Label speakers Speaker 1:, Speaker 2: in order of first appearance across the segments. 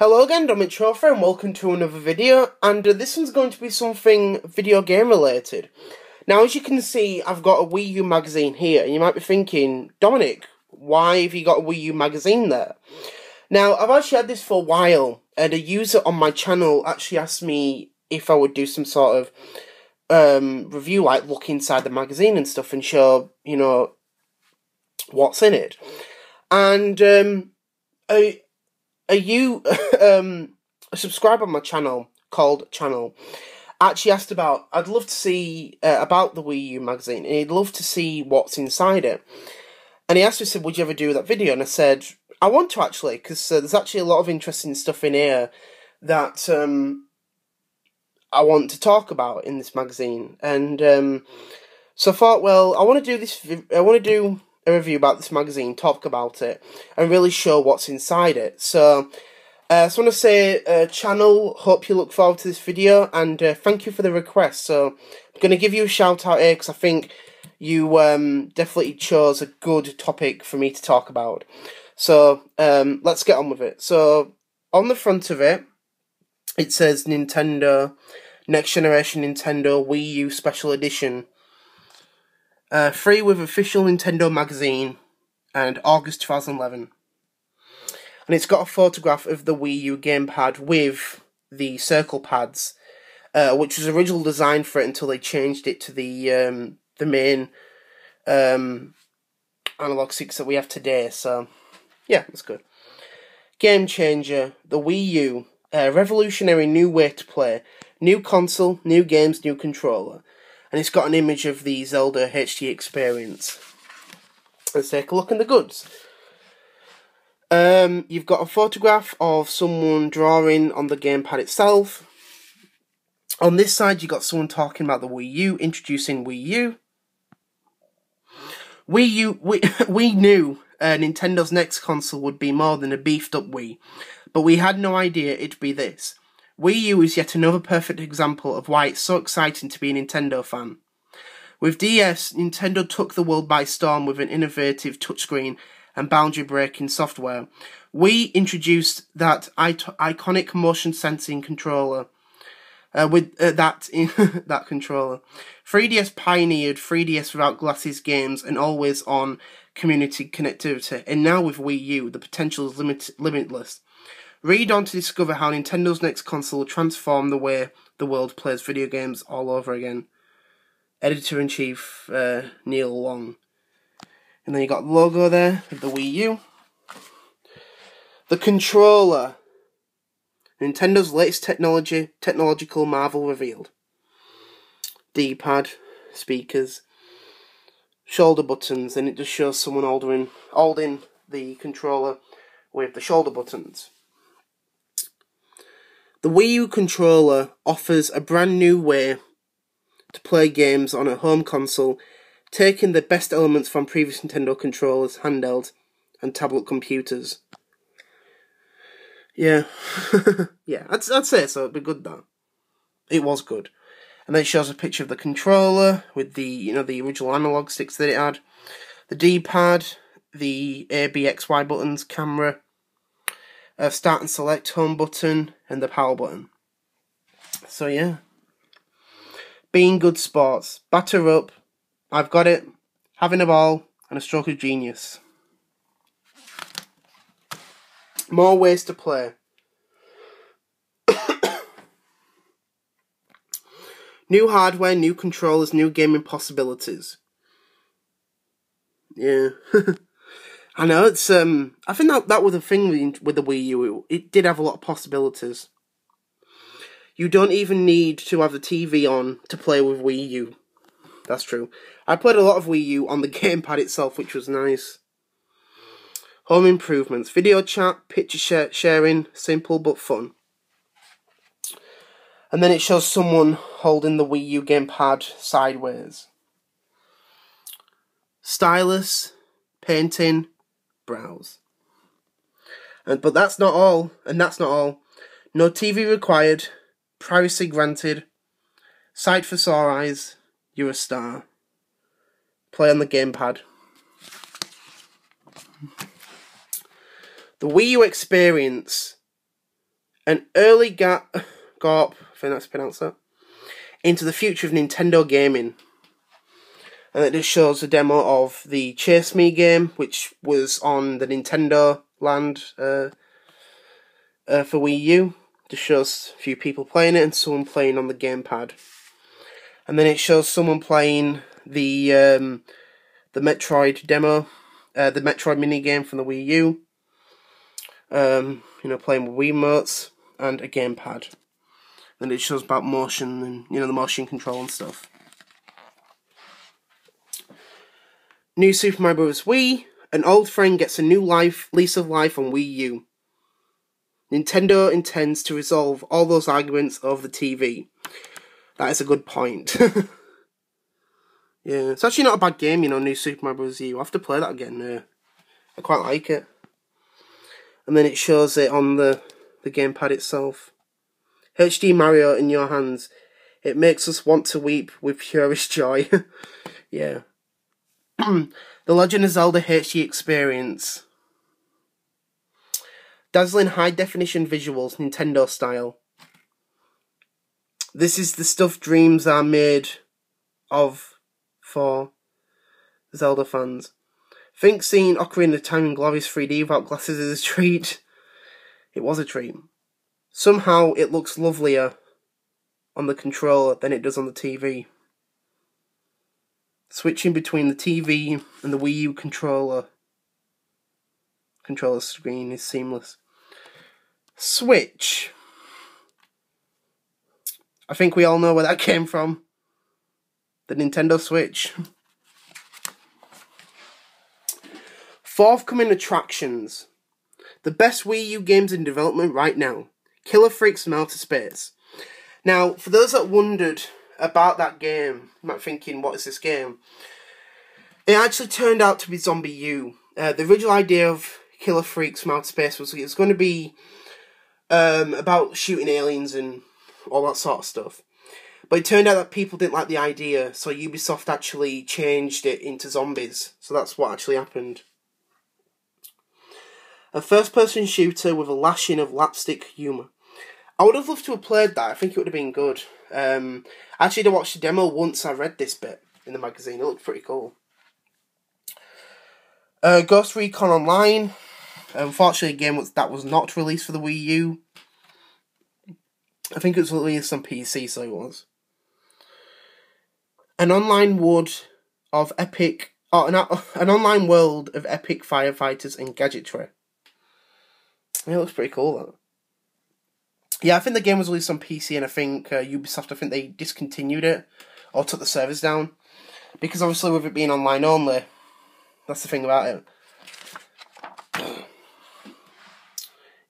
Speaker 1: Hello again, Dominic Trofa, and welcome to another video. And uh, this one's going to be something video game related. Now, as you can see, I've got a Wii U magazine here, and you might be thinking, Dominic, why have you got a Wii U magazine there? Now, I've actually had this for a while, and a user on my channel actually asked me if I would do some sort of um, review, like look inside the magazine and stuff, and show, you know, what's in it. And um, a, a you um, a subscriber on my channel called Channel actually asked about. I'd love to see uh, about the Wii U magazine, and he'd love to see what's inside it. And he asked me, said, "Would you ever do that video?" And I said, "I want to actually, because uh, there's actually a lot of interesting stuff in here that um, I want to talk about in this magazine." And um, so I thought, well, I want to do this. I want to do a review about this magazine, talk about it, and really show what's inside it. So, uh, I just want to say, uh, channel, hope you look forward to this video, and uh, thank you for the request. So, I'm going to give you a shout out here because I think you um, definitely chose a good topic for me to talk about. So, um, let's get on with it. So, on the front of it, it says Nintendo, Next Generation Nintendo Wii U Special Edition. Uh, free with official Nintendo magazine and August 2011. And it's got a photograph of the Wii U gamepad with the circle pads, uh, which was original design for it until they changed it to the um, the main um, analog sticks that we have today. So, yeah, that's good. Game changer, the Wii U, a revolutionary new way to play, new console, new games, new controller and it's got an image of the Zelda HD experience. Let's take a look in the goods. Um, you've got a photograph of someone drawing on the gamepad itself. On this side, you've got someone talking about the Wii U, introducing Wii U. Wii U, we, we knew uh, Nintendo's next console would be more than a beefed up Wii, but we had no idea it'd be this. Wii U is yet another perfect example of why it's so exciting to be a Nintendo fan. With DS, Nintendo took the world by storm with an innovative touchscreen and boundary breaking software. Wii introduced that iconic motion sensing controller. Uh, with uh, that that controller, 3DS pioneered 3DS without glasses games and always on community connectivity, and now with Wii U, the potential is limit- limitless. Read on to discover how Nintendo's next console will transform the way the world plays video games all over again. Editor in chief uh, Neil Long. And then you got the logo there of the Wii U. The controller. Nintendo's latest technology, technological marvel revealed. D-pad, speakers, shoulder buttons, and it just shows someone holding, holding the controller with the shoulder buttons. The Wii U controller offers a brand new way to play games on a home console, taking the best elements from previous Nintendo controllers, handheld, and tablet computers. Yeah, yeah, I'd, I'd say so. It'd be good though. It was good, and then it shows a picture of the controller with the you know the original analog sticks that it had, the D-pad, the A, B, X, Y buttons, camera, uh, start and select home button and the power button. So yeah, being good sports, batter up. I've got it. Having a ball and a stroke of genius. More ways to play. new hardware, new controllers, new gaming possibilities. Yeah. I know it's um. I think that that was the thing with, the Wii U. It, it did have a lot of possibilities. You don't even need to have the TV on to play with Wii U. That's true. I played a lot of Wii U on the gamepad itself, which was nice. Home improvements, video chat, picture sharing, simple but fun. And then it shows someone holding the Wii U gamepad sideways. Stylus, painting, browse. And, but that's not all, and that's not all. No TV required, privacy granted, sight for sore eyes, you're a star. Play on the gamepad. The Wii U experience an early gap, gap, I think that's pronounced that, into the future of Nintendo gaming. And it just shows a demo of the Chase Me game, which was on the Nintendo Land uh, uh, for Wii U. Just shows a few people playing it and someone playing on the gamepad. And then it shows someone playing the um, the Metroid demo, uh, the Metroid mini game from the Wii U. Um, you know, playing with Wii motes and a gamepad. Then it shows about motion and you know the motion control and stuff. New Super Mario Bros. Wii. An old friend gets a new life, lease of life on Wii U. Nintendo intends to resolve all those arguments over the TV. That is a good point. yeah, it's actually not a bad game, you know, New Super Mario Bros. U. I have to play that again. Uh, I quite like it. And then it shows it on the, the gamepad itself. HD Mario in your hands. It makes us want to weep with purest joy. yeah. the Legend of Zelda HD experience. Dazzling high definition visuals, Nintendo style. This is the stuff dreams are made of for Zelda fans. Think seeing Ocarina of Time in glorious 3D without glasses is a treat. It was a treat. Somehow it looks lovelier on the controller than it does on the TV. Switching between the TV and the Wii U controller controller screen is seamless. Switch. I think we all know where that came from. The Nintendo Switch. Forthcoming attractions. The best Wii U games in development right now. Killer Freaks from Outer Space. Now, for those that wondered about that game, you might thinking, what is this game? It actually turned out to be ZombiU. Uh, the original idea of Killer Freaks from Outer Space was it was going to be um, about shooting aliens and all that sort of stuff. But it turned out that people didn't like the idea, so Ubisoft actually changed it into zombies. So that's what actually happened. A first person shooter with a lashing of lapstick humour. I would have loved to have played that. I think it would have been good. Um, actually, I watched the demo once I read this bit in the magazine. It looked pretty cool. Uh, Ghost Recon Online. Unfortunately, a game was, that was not released for the Wii U. I think it was released on PC, so it was. An online world of epic, oh, an, an online world of epic firefighters and gadgetry. It looks pretty cool. Yeah, I think the game was released on PC, and I think uh, Ubisoft, I think they discontinued it or took the servers down because obviously with it being online only, that's the thing about it.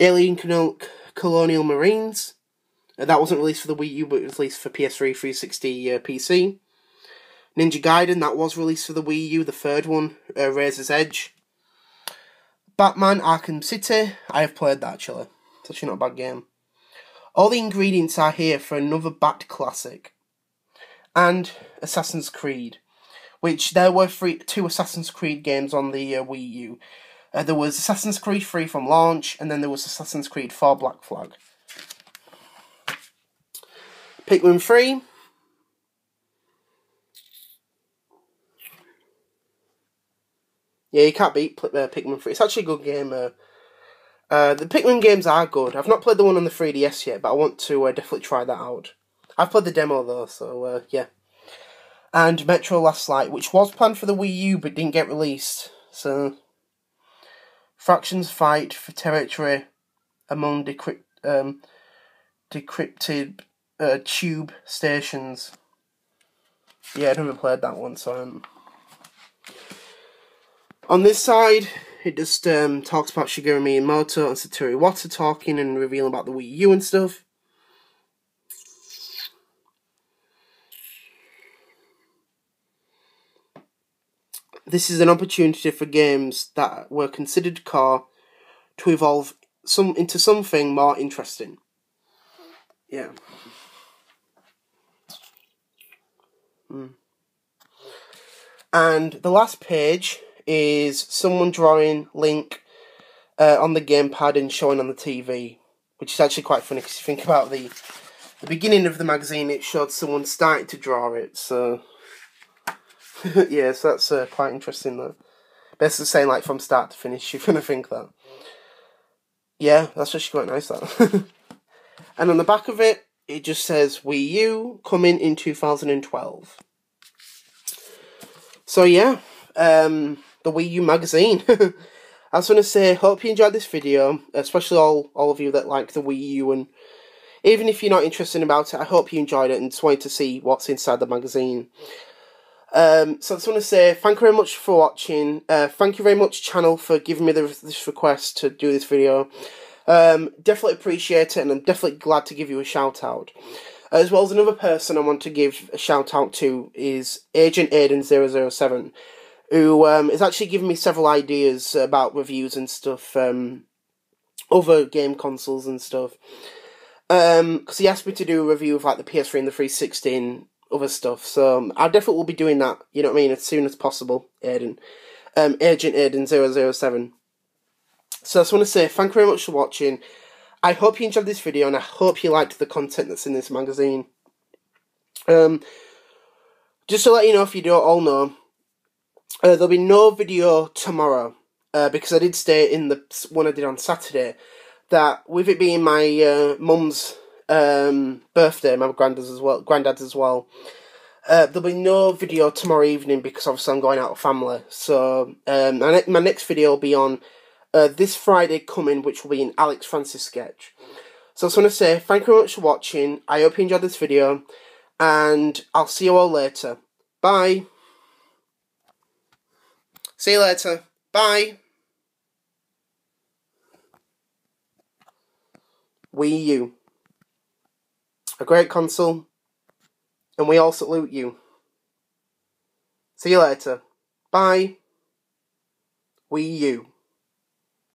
Speaker 1: Alien Colonial Marines. Uh, that wasn't released for the Wii U, but it was released for PS3, 360, uh, PC. Ninja Gaiden, that was released for the Wii U, the third one, uh, Razor's Edge. Batman Arkham City, I have played that actually. It's actually not a bad game. All the ingredients are here for another Bat classic. And Assassin's Creed, which there were three, two Assassin's Creed games on the uh, Wii U. Uh, there was Assassin's Creed 3 from launch, and then there was Assassin's Creed 4 Black Flag. Pikmin 3. Yeah, you can't beat uh, Pikmin 3. It's actually a good game. Uh, uh, the Pikmin games are good. I've not played the one on the 3DS yet, but I want to uh, definitely try that out. I've played the demo though, so uh, yeah. And Metro Last Light, which was planned for the Wii U but didn't get released. So Factions fight for territory among decrypt, um, decrypted uh, tube stations. Yeah, I've never played that one, so on this side, it just um, talks about Shigeru Miyamoto and Satoru Iwata talking and revealing about the Wii U and stuff. This is an opportunity for games that were considered core to evolve some into something more interesting. Yeah. Hmm. And the last page is someone drawing Link uh, on the gamepad and showing on the TV. which is actually quite funny because you think about the the beginning of the magazine, it showed someone starting to draw it. So yeah, so that's uh, quite interesting though. Basically saying like from start to finish, you're gonna think that. Yeah, that's actually quite nice that. and on the back of it, it just says Wii U coming in 2012. So yeah, um, the Wii U magazine. I just want to say, hope you enjoyed this video, especially all, all of you that like the Wii U, and even if you're not interested about it, I hope you enjoyed it and just wanted to see what's inside the magazine. Um, so I just want to say thank you very much for watching. Uh, thank you very much, channel, for giving me the, this request to do this video. Um, definitely appreciate it, and I'm definitely glad to give you a shout out. As well as another person I want to give a shout out to is Agent Aiden 007 who um, is actually giving me several ideas about reviews and stuff, um, other game consoles and stuff. Because um, he asked me to do a review of like the PS3 and the 360 and other stuff. So um, I definitely will be doing that, you know what I mean, as soon as possible, Aiden. Um, Agent Aiden 007. So I just want to say thank you very much for watching. I hope you enjoyed this video and I hope you liked the content that's in this magazine. Um, just to let you know, if you don't all know, uh, there'll be no video tomorrow uh, because I did state in the one I did on Saturday that with it being my uh, mum's um, birthday, my granddad's as well, granddad's as well. Uh, there'll be no video tomorrow evening because obviously I'm going out of family. So um, my, my next video will be on uh, this Friday coming, which will be an Alex Francis sketch. So I just want to say thank you very much for watching. I hope you enjoyed this video, and I'll see you all later. Bye. See you later. Bye. Wii U. A great console, and we all salute you. See you later. Bye. Wii U.